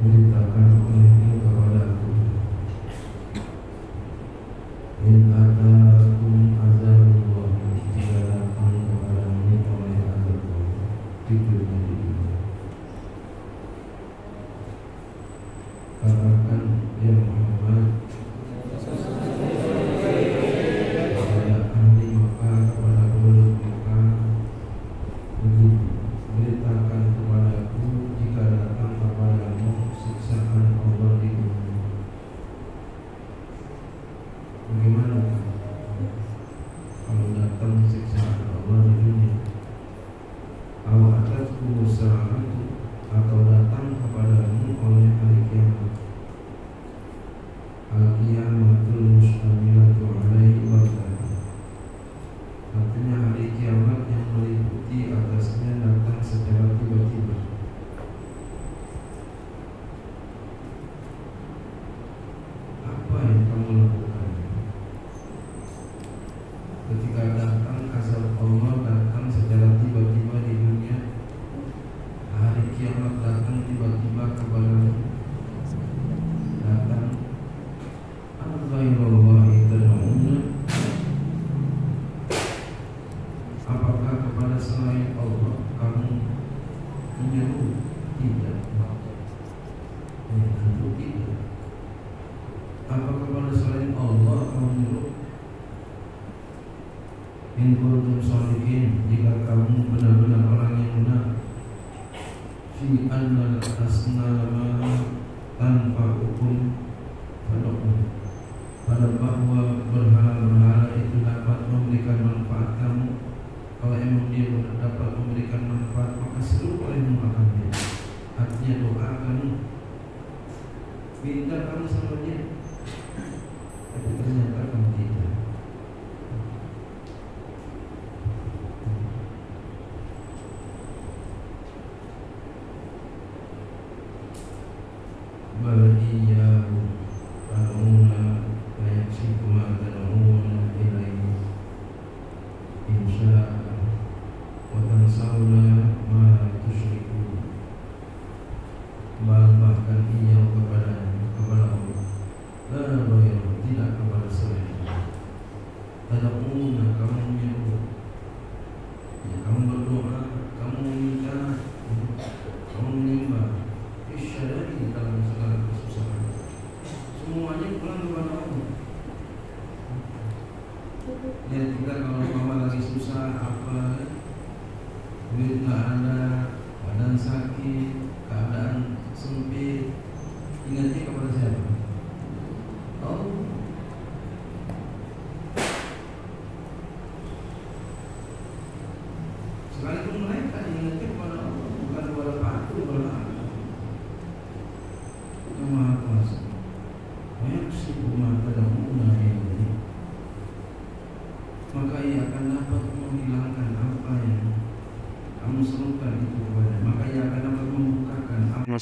diberitakan oleh datang secara tiba-tiba Apa yang kamu lakukan? memang dia benar dapat memberikan manfaat maka seluruh orang yang artinya doa kamu. Minta kamu sama dia. Tapi ternyata Ya juga kalau mama lagi susah apa duit tak ada badan sakit keadaan sempit ingatnya kepada siapa?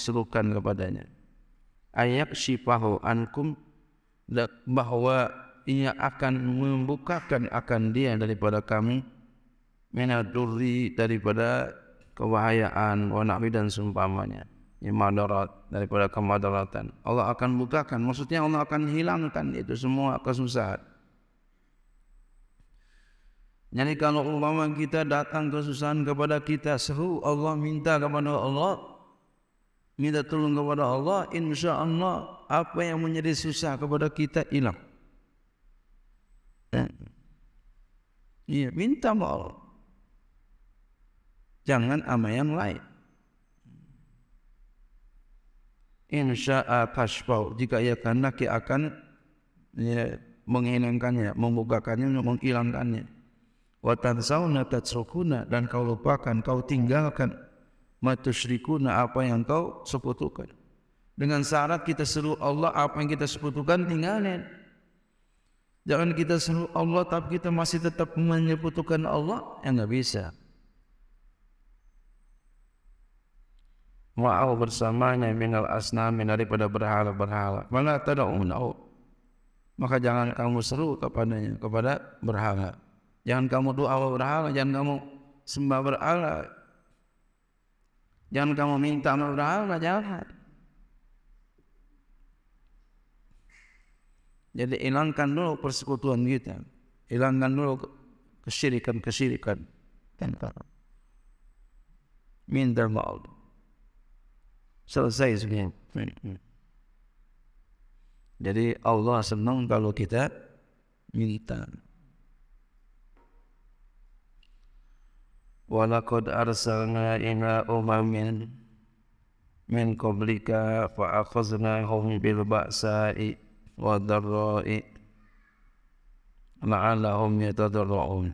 Serukan kepadanya. Ayak sipahu ankum bahawa ia akan membukakan akan dia daripada kami minadurri daripada kebahayaan wanawi dan seumpamanya. Imadarat daripada kemadaratan. Allah akan bukakan maksudnya Allah akan hilangkan itu semua kesusahan. Jadi kalau umpama kita datang kesusahan kepada kita seru Allah minta kepada Allah minta tolong kepada Allah insya Allah apa yang menjadi susah kepada kita hilang eh. Iya, minta sama Allah. Jangan sama yang lain. Insya'a kashfau. Jika ia kena, ia akan ya, menghilangkannya, membukakannya, menghilangkannya. Wa tansauna tatsrukuna dan kau lupakan, kau tinggalkan matusyrikuna apa yang kau sekutukan. Dengan syarat kita seru Allah apa yang kita sekutukan tinggalin. Jangan kita seru Allah tapi kita masih tetap menyekutukan Allah yang enggak bisa. Ma'au bersamanya minal asnami daripada berhala-berhala. Mana tada'unau. Maka jangan kamu seru kepadanya, kepada berhala. Jangan kamu doa berhala, jangan kamu sembah berhala, Jangan kamu minta sama jangan. Jadi hilangkan dulu persekutuan kita. Hilangkan dulu kesyirikan-kesyirikan. Minta maaf. Selesai sebenarnya. Jadi Allah senang kalau kita minta. Umamin min qablika fa akhadnahum bil ba'sa'i wa dharra'i la'allahum yatadarra'un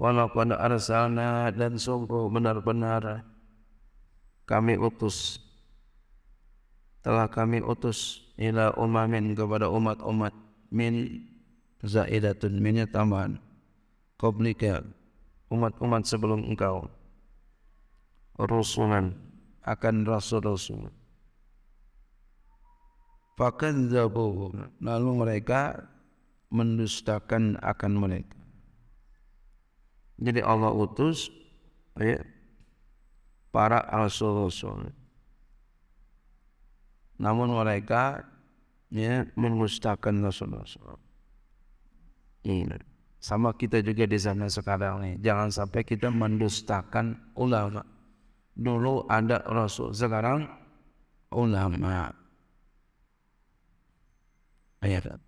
Walaqad arsalna dan sungguh benar-benar kami utus telah kami utus ila umamin kepada umat-umat min zaidatun minnya tambahan qablika umat-umat sebelum engkau. Rusulan. Akan rasul-rasul fakadzabu lalu mereka mendustakan akan mereka. Jadi Allah utus ya, para rasul-rasul namun mereka ya mendustakan rasul-rasul ini sama kita juga di sana sekarang ni. Jangan sampai kita mendustakan ulama. Dulu ada rasul sekarang ulama. Ayat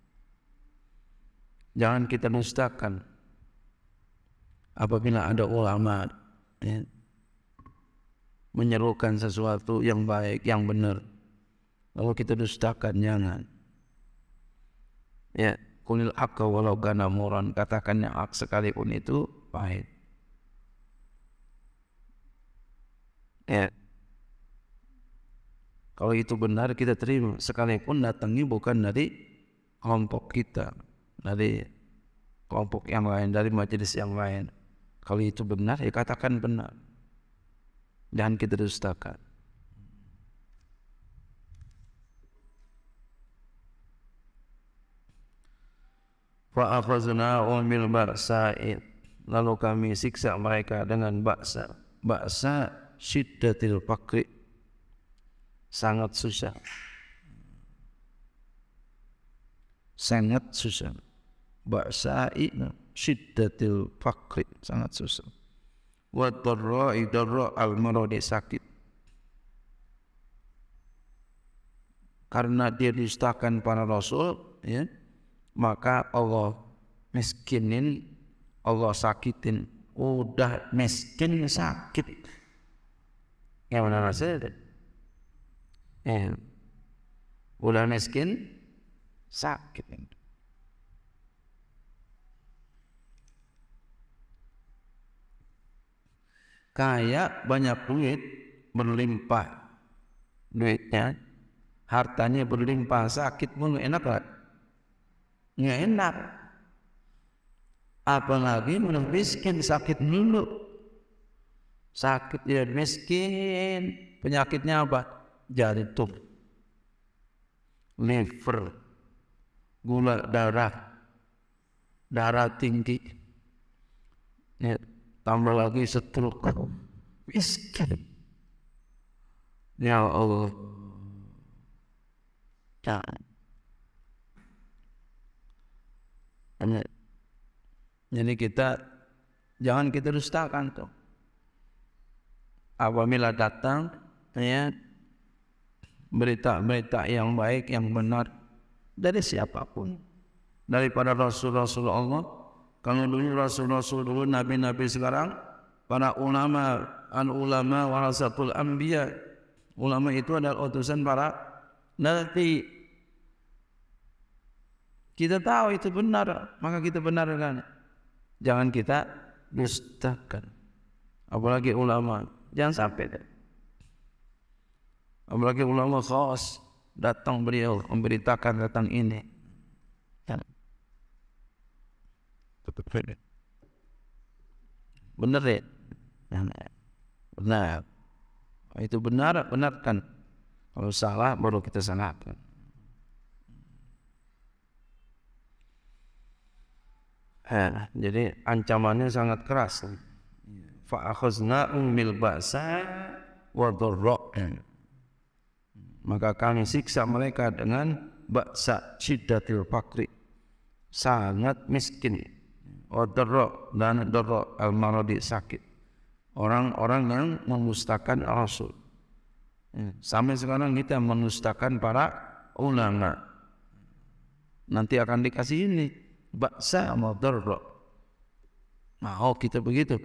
jangan kita dustakan apabila ada ulama ya, menyerukan sesuatu yang baik yang benar. Lalu kita dustakan jangan. Ya Kulil haqqa walau gana muran. Katakan yang hak sekalipun itu pahit. Ya. Kalau itu benar kita terima. Sekalipun datangnya bukan dari Kelompok kita Dari kelompok yang lain Dari majelis yang lain. Kalau itu benar ya katakan benar. Jangan kita dustakan Fa'afazna umil ba'sa'id Lalu kami siksa mereka dengan baksa Baksa syiddatil fakri Sangat susah. Sangat susah. Ba'sa'id syiddatil fakri Sangat susah. Wa darra'i darra' al-maradi sakit. Karena dia distakan para rasul ya, maka Allah miskinin Allah sakitin. Udah miskin sakit. Yang mana rasanya eh udah miskin sakit. Kaya banyak duit berlimpah. Duitnya hartanya berlimpah sakit mulu enak lah nggak enak. Apalagi menang miskin sakit dulu. Sakit dia miskin. Penyakitnya apa? Jantung liver. Gula darah. Darah tinggi. Ya, tambah lagi stroke. Miskin. Ya Allah. Ya jadi kita jangan kita dustakan tuh apabila datang ya berita-berita yang baik yang benar dari siapapun. Daripada Rasul-Rasul Allah kalau dulu Rasul-Rasul dulu Nabi-Nabi sekarang para ulama an ulama warasatul anbiya ulama itu adalah utusan para nabi kita tahu itu benar. Maka kita benarkan. Jangan kita dustakan. Apalagi ulama. Jangan sampai deh. apalagi ulama khas datang beliau memberitakan tentang ini. Ya. benar ya benar. Itu benar benarkan. Kalau salah baru kita salahkan Ha, jadi ancamannya sangat keras. Fa akhazna umil ba'sa wa. Maka kami siksa mereka dengan ba'sa syiddatil fakri. Sangat miskin. Wa dan dharra al maradi sakit. Orang-orang yang memustakan Rasul. Sampai sekarang kita menustakan para ulama. Nanti akan dikasih ini baksa sama darra. Mau kita begitu?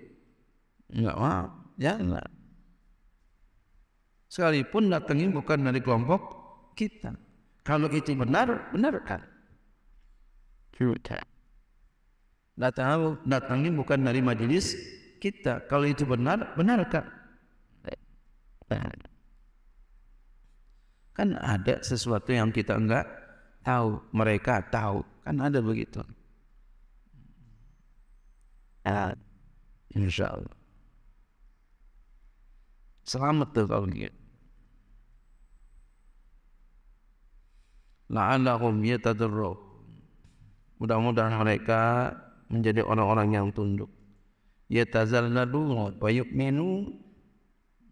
Enggak mau. Jangan. Sekalipun datangnya bukan dari kelompok kita. Kalau itu benar, benarkan. Sudah. Datang, datangnya bukan dari majelis kita. Kalau itu benar, benarkan. Kan ada sesuatu yang kita enggak tahu. Mereka tahu. Kan ada begitu. Ya, insya Allah. Selamat gitu. La'allahum yatadarru. Mudah-mudahan mereka menjadi orang-orang yang tunduk. Yatazalladu wa yu'minu.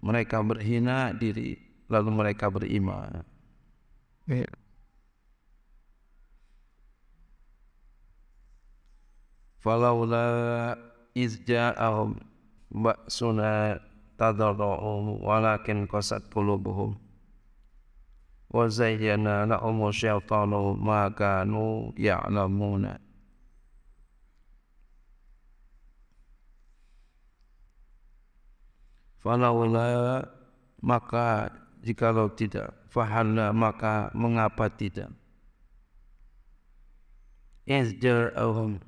Mereka berhina diri lalu mereka beriman. Ya. falaula izja'ahum ba'suna tadarru'um walakin qasat qulubuhum. Wa zayyana lahum syaitanu ma kanu ya'lamuna. Falaula maka jikalau tidak fahala maka mengapa tidak? Izja'ahum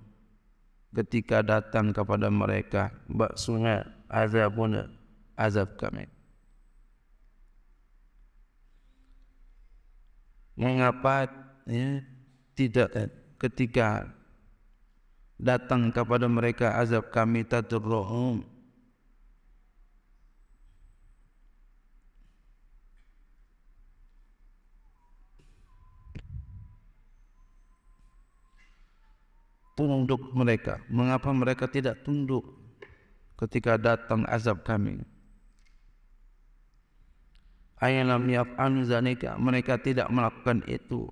ketika datang kepada mereka. Baksunya azabuna azab kami mengapa ya, tidak ketika datang kepada mereka azab kami tadurruhum tunduk mereka. Mengapa mereka tidak tunduk ketika datang azab kami? Ayanam yaf'an zanika. Mereka tidak melakukan itu.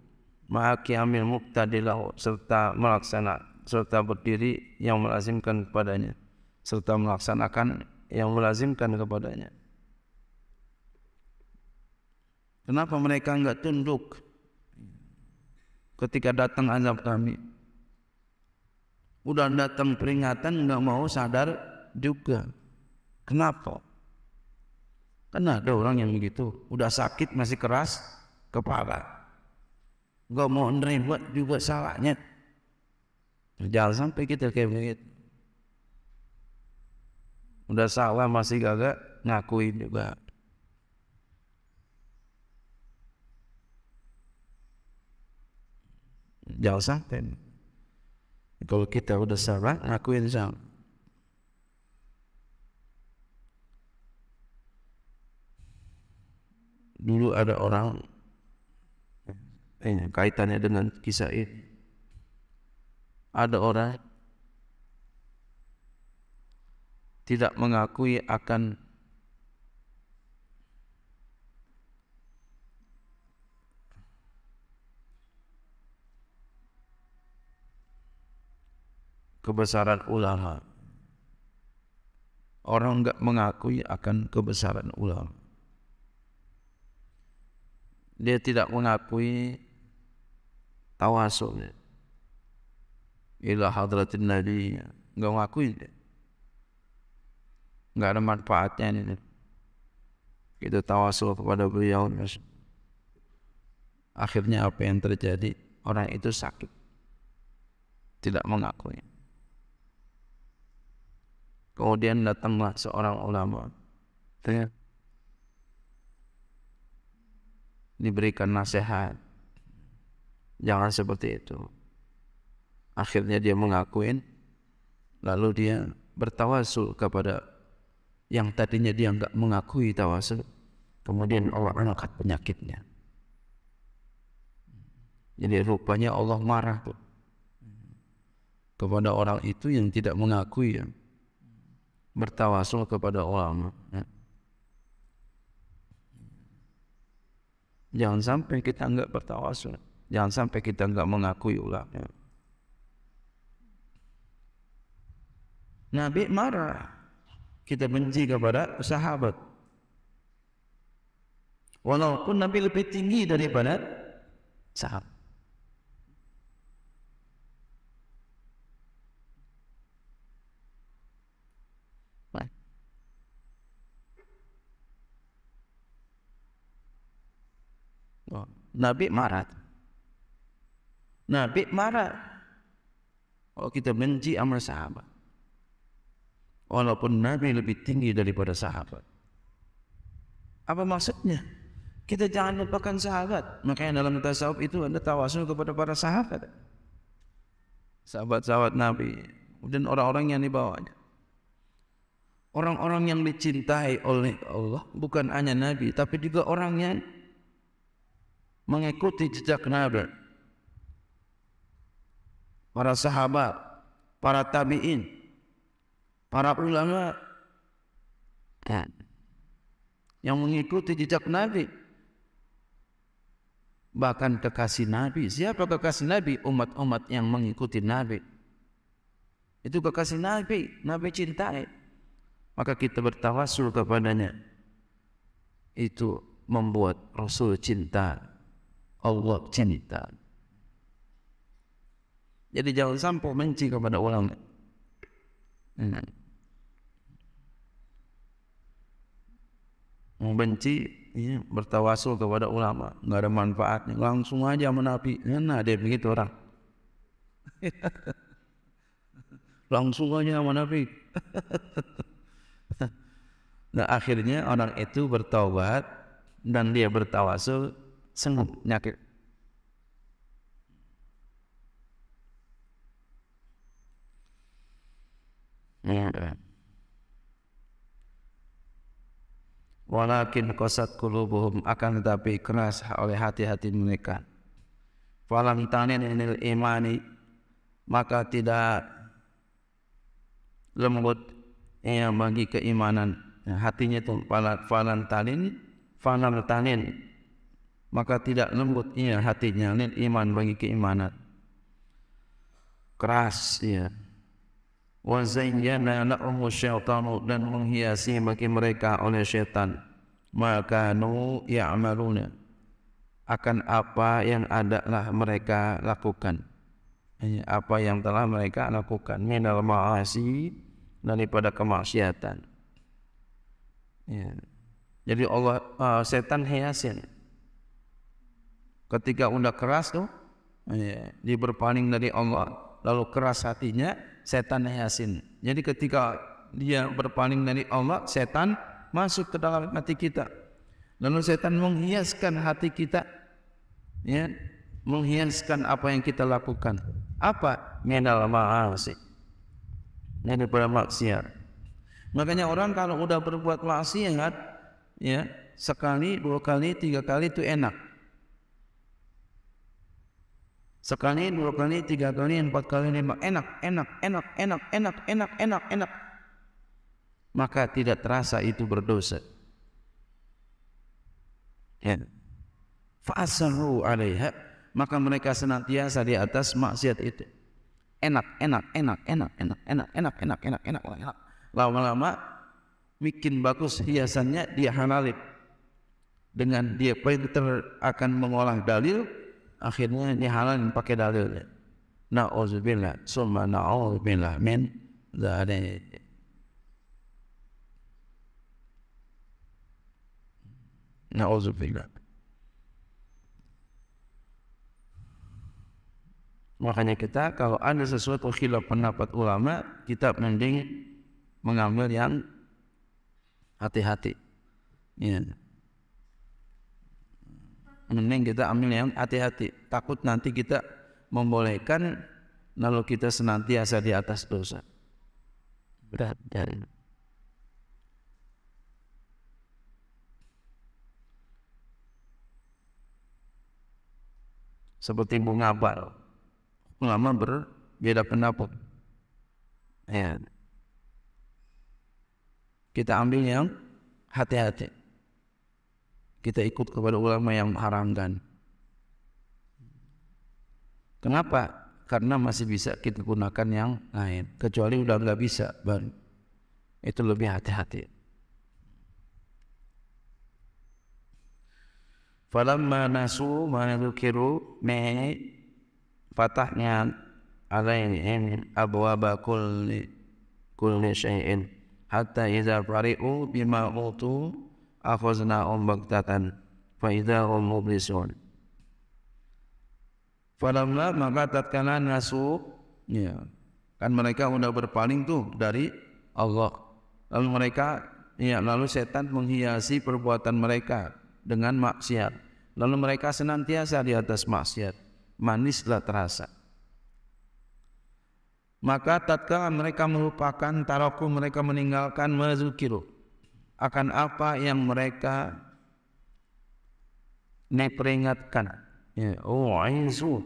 Ma'aki amil muqtadilah serta melaksana serta berdiri yang melazimkan kepadanya serta melaksanakan yang melazimkan kepadanya. Kenapa mereka enggak tunduk ketika datang azab kami? Udah datang peringatan nggak mau sadar juga. Kenapa? Karena ada orang yang begitu. Udah sakit masih keras kepala. Gak mau nerima juga salahnya. Jangan sampai kita kayak begitu. Udah salah masih gagak ngakuin juga. Jangan sampai. Kalau kita sudah salah, ngakuin salah. Dulu ada orang ini kaitannya dengan kisah ini. Ada orang tidak mengakui akan kebesaran ulama. Orang enggak mengakui akan kebesaran ulama. Dia tidak mengakui tawasul. Ila hadratin Nabi. Enggak mengakui dia. Enggak ada manfaatnya ini. Kita tawasul kepada beliau. Akhirnya apa yang terjadi? Orang itu sakit. Tidak mengakui. Kemudian datanglah seorang ulama. Ya. Diberikan nasihat. Jangan seperti itu. Akhirnya dia mengakuin. Lalu dia bertawasul kepada yang tadinya dia enggak mengakui tawasul. Kemudian Allah angkat penyakitnya. Jadi rupanya Allah marah kepada orang itu yang tidak mengakui ya bertawasul kepada ulama. Ya. Jangan sampai kita enggak bertawasul. Jangan sampai kita enggak mengakui ulama. Ya. Nabi marah. Kita benci kepada sahabat. Walaupun Nabi lebih tinggi daripada sahabat. Oh, Nabi marah. Nabi marah. Kalau kita benci amal sahabat. Walaupun Nabi lebih tinggi daripada sahabat. Apa maksudnya? Kita jangan lupakan sahabat. Makanya dalam tasawuf itu ada tawasul kepada para sahabat. Sahabat-sahabat Nabi. Dan orang-orang yang dibawanya. Orang-orang yang dicintai oleh Allah. Bukan hanya Nabi. Tapi juga orang yang mengikuti jejak Nabi. Para sahabat, para tabi'in, para ulama yang mengikuti jejak Nabi. Bahkan kekasih Nabi. Siapa kekasih Nabi? Umat-umat yang mengikuti Nabi. Itu kekasih Nabi. Nabi cintai. Maka kita bertawasul kepadanya. Itu membuat Rasul cinta Allah cinta. Jadi jangan sampai benci kepada ulama. Hmm. Membenci, ya, bertawasul kepada ulama, nggak ada manfaatnya. Langsung aja menapi. Nah, dia begitu orang. Langsung aja menapi. nah akhirnya orang itu bertaubat dan dia bertawasul sembuh penyakit. Ya. Walakin kosat kulubuhum akan tetapi keras oleh hati-hati mereka. Falam tanin inil imani maka tidak lembut yang bagi keimanan hatinya itu falan tanin falan tanin maka tidak lembut. Ia hatinya. Lil iman bagi keimanan. Keras ya wa zayyana lahum syaitanu dan menghiasi bagi mereka oleh syaitan. Maka nu ya'maluna akan apa yang adalah mereka lakukan. Apa yang telah mereka lakukan. Minal ma'asi daripada kemaksiatan. Ya. jadi Allah uh, setan hiasin ketika udah keras tuh ya, dia berpaling dari Allah lalu keras hatinya setan yasin jadi ketika dia berpaling dari Allah setan masuk ke dalam hati kita. Lalu setan menghiaskan hati kita ya menghiaskan apa yang kita lakukan. Apa? Menal ma'asi. Pada maksiat. Makanya orang kalau udah berbuat maksiat ya sekali, dua kali, tiga kali itu enak. Sekali, dua kali, tiga kali, empat kali, lima. Enak, enak, enak, enak, enak, enak, enak, enak. Maka tidak terasa itu berdosa. Ya. Fa'asahu alaiha. Maka mereka senantiasa di atas maksiat itu. Enak, enak, enak, enak, enak, enak, enak, enak, enak, enak, enak. Lama-lama bikin bagus hiasannya dia halalin. Dengan dia pintar akan mengolah dalil, akhirnya halal pakai dalil na'udzubillah. Summa na'udzubillah. Min dzalik na'udzubillah. Makanya kita kalau ada sesuatu khilaf pendapat ulama kita mending mengambil yang hati-hati. Ya. yeah mending kita ambil yang hati-hati. Takut nanti kita membolehkan lalu kita senantiasa di atas dosa. Berat dan seperti bunga bal ulama berbeda pendapat. Ya. Kita ambil yang hati-hati kita ikut kepada ulama yang mengharamkan. Kenapa? Karena masih bisa kita gunakan yang lain. Kecuali udah nggak bisa, baru itu lebih hati-hati. Falamma nasu ma yukiru me fatahnya alaihim abwaba kulli kulli syai'in hatta idza fari'u bima utu akhazna um baghtatan fa idza hum mublisun Falamma maka tatkala nasu ya. Kan mereka sudah berpaling tuh dari Allah. Lalu mereka ya lalu setan menghiasi perbuatan mereka dengan maksiat. Lalu mereka senantiasa di atas maksiat. Manislah terasa. Maka tatkala mereka melupakan taraku mereka meninggalkan mazukiru akan apa yang mereka neperingatkan ya oh aizu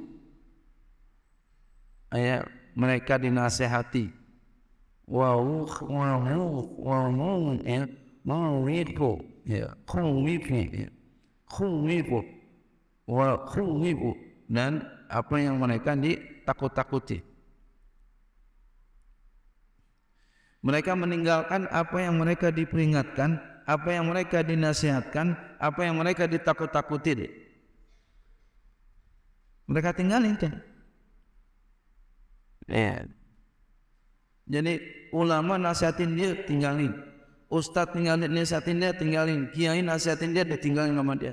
ayat mereka dinasehati wa wa wa wa ya mawifu ya. Khuwifu ya. Khuwifu wa khuwifu dan apa yang mereka ditakut-takuti Mereka meninggalkan apa yang mereka diperingatkan, apa yang mereka dinasihatkan, apa yang mereka ditakut-takuti. Mereka tinggalin kan? Ya. Jadi ulama nasihatin dia tinggalin. Ustaz tinggalin nasihatin dia tinggalin. Kiai nasihatin dia dia tinggalin sama dia.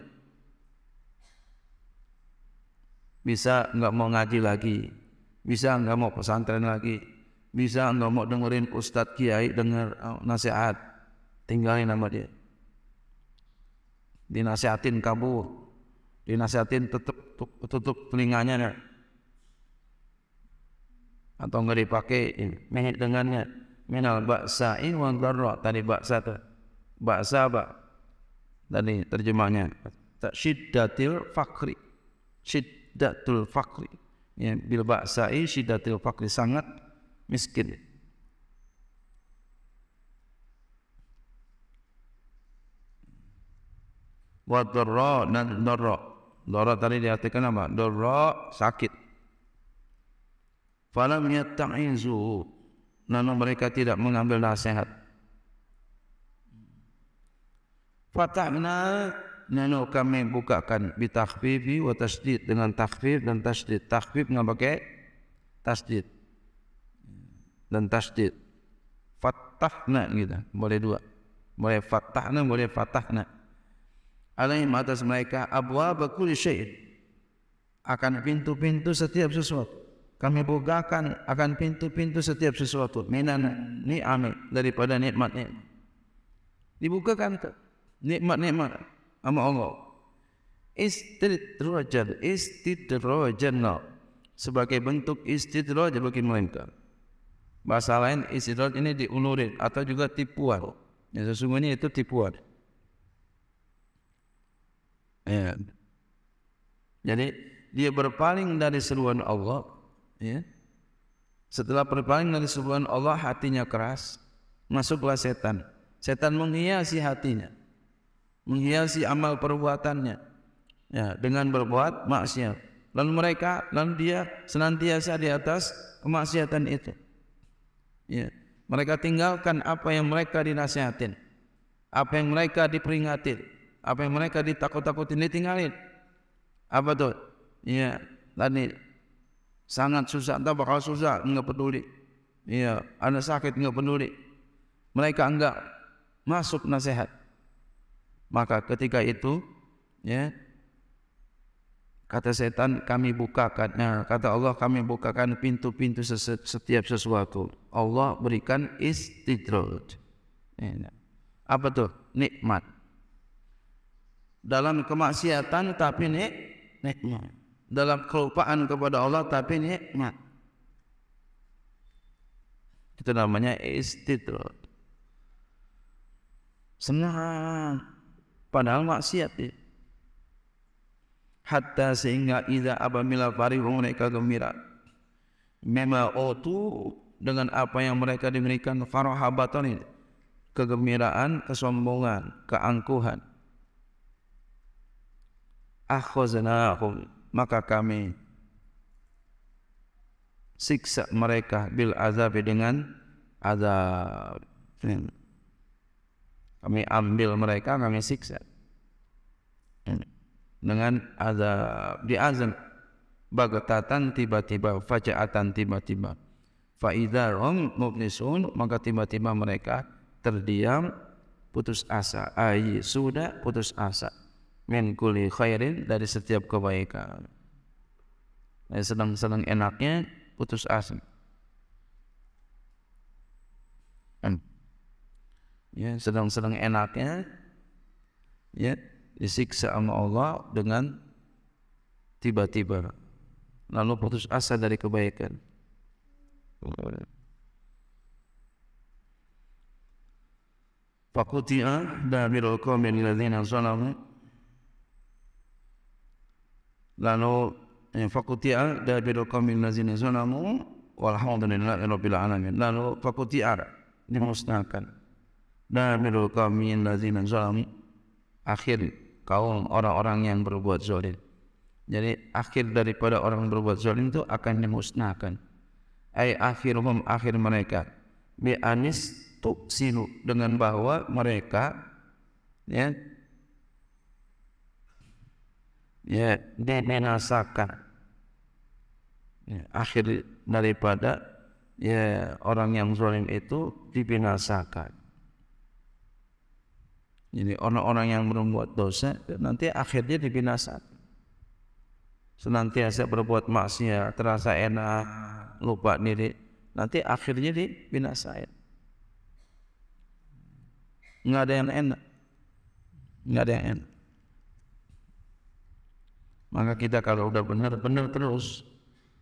Bisa enggak mau ngaji lagi. Bisa enggak mau pesantren lagi bisa enggak mau dengerin ustaz kiai dengar uh, nasihat. Tinggalin nama dia. Dinasihatin kabur. Dinasihatin tutup tutup telinganya ya. atau enggak dipakai mehit dengannya minal ba'sa'i wa dharra tadi ba'sa tu. Ba'sa apa? Tadi terjemahnya. Syiddatil fakri. Syiddatul fakri. Ya bil ba'sa'i syiddatil fakri. Sangat miskin. Wa dharra dan dharra. Dharra tadi diartikan apa? Dharra sakit. Falam yatta'izu. Nana mereka tidak mengambil nasihat. Fatahna nano kami bukakan bitakhfifi wa tasdid dengan takhfif dan tasdid. Takhfif enggak pakai tasdid dan tasdid. Fatahna gitu. Boleh dua. Boleh fatahna boleh fatahna alaihim atas mereka abwaba kulli syai' akan pintu-pintu setiap sesuatu. Kami bukakan akan pintu-pintu setiap sesuatu. Minan ni'am daripada nikmat-nikmat. Dibukakan nikmat-nikmat. Sama Allah. Istidrajan istidrajan sebagai bentuk istidraj bagi mereka Bahasa lain istidrat ini diulurin atau juga tipuan. Ya, sesungguhnya itu tipuan. Ya. Jadi dia berpaling dari seruan Allah, ya. Setelah berpaling dari seruan Allah, hatinya keras, masuklah setan. Setan menghiasi hatinya, menghiasi amal perbuatannya, ya, dengan berbuat maksiat. Lalu mereka, lalu dia senantiasa di atas kemaksiatan itu. Ya. Mereka tinggalkan apa yang mereka dinasihatin, apa yang mereka diperingatin, apa yang mereka ditakut-takutin ditinggalin. Apa tuh? Ya, tadi sangat susah, tak bakal susah, enggak peduli. Ya, ada sakit enggak peduli. Mereka enggak masuk nasihat. Maka ketika itu, ya, kata setan kami bukakan, nah, kata Allah kami bukakan pintu-pintu setiap sesuatu. Allah berikan istidraj. Ya, apa tuh? Nikmat. Dalam kemaksiatan tapi nik nikmat. Dalam kelupaan kepada Allah tapi nikmat. Itu namanya istidraj. Senang. Padahal maksiat ya. Hatta sehingga idza abamila farihu mereka gembira. Mema otu dengan apa yang mereka diberikan farahabatan ini kegembiraan, kesombongan, keangkuhan. Akhaznahum maka kami siksa mereka bil azab dengan azab. Kami ambil mereka, kami siksa dengan azab. Di azab bagatatan tiba-tiba fajaatan tiba-tiba. Fa idza hum mubnisun maka tiba-tiba mereka terdiam putus asa. Ai sudah putus asa. Min kulli khairin dari setiap kebaikan. Dan sedang-sedang enaknya putus asa. Ya sedang-sedang enaknya ya disiksa sama Allah dengan tiba-tiba. Lalu putus asa dari kebaikan. Fakuti'a dabirul qawmi alladhina zalamu. Lalu eh, Fakuti'a dabirul qawmi alladhina zalamu Walhamdulillahi rabbil alamin. Lalu Fakuti'a dimusnahkan. Dabirul qawmi alladhina zalamu Akhir kaum orang-orang yang berbuat zalim Jadi akhir daripada orang berbuat zalim itu akan dimusnahkan. Ay akhiruhum akhir mereka. Bi anis tuksilu dengan bahwa mereka ya ya dibinasakan ya, akhir daripada ya orang yang zalim itu dibinasakan jadi orang-orang yang berbuat dosa nanti akhirnya dibinasakan senantiasa berbuat maksiat terasa enak lupa diri nanti akhirnya dibinasakan Enggak ada yang enak. Enggak ada yang enak. Maka kita kalau udah benar, benar terus.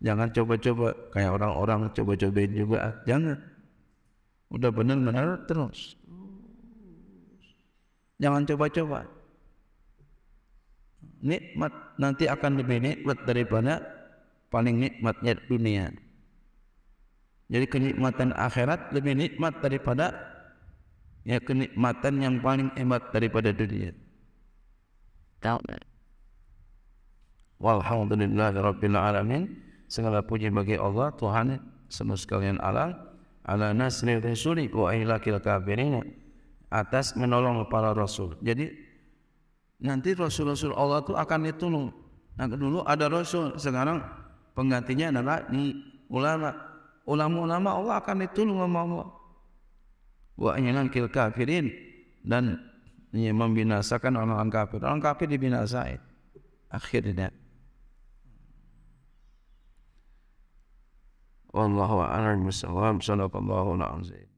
Jangan coba-coba kayak orang-orang coba-cobain juga. Jangan. Udah benar, benar terus. Jangan coba-coba. Nikmat nanti akan lebih nikmat daripada paling nikmatnya dunia. Jadi kenikmatan akhirat lebih nikmat daripada ya kenikmatan yang paling hebat daripada dunia. Tahu tak? Walhamdulillah Rabbil Alamin Segala puji bagi Allah Tuhan semua sekalian alam Ala nasri rasuli wa kafirin Atas menolong para rasul Jadi Nanti rasul-rasul Allah itu akan ditolong Nah dulu ada rasul Sekarang penggantinya adalah ni ulama Ulama-ulama Allah akan ditolong sama Allah wa yanqil kafirin dan ini membinasakan orang-orang kafir. Orang kafir dibinasai. Akhirnya. Wallahu a'lam bishawab. Sallallahu alaihi wasallam.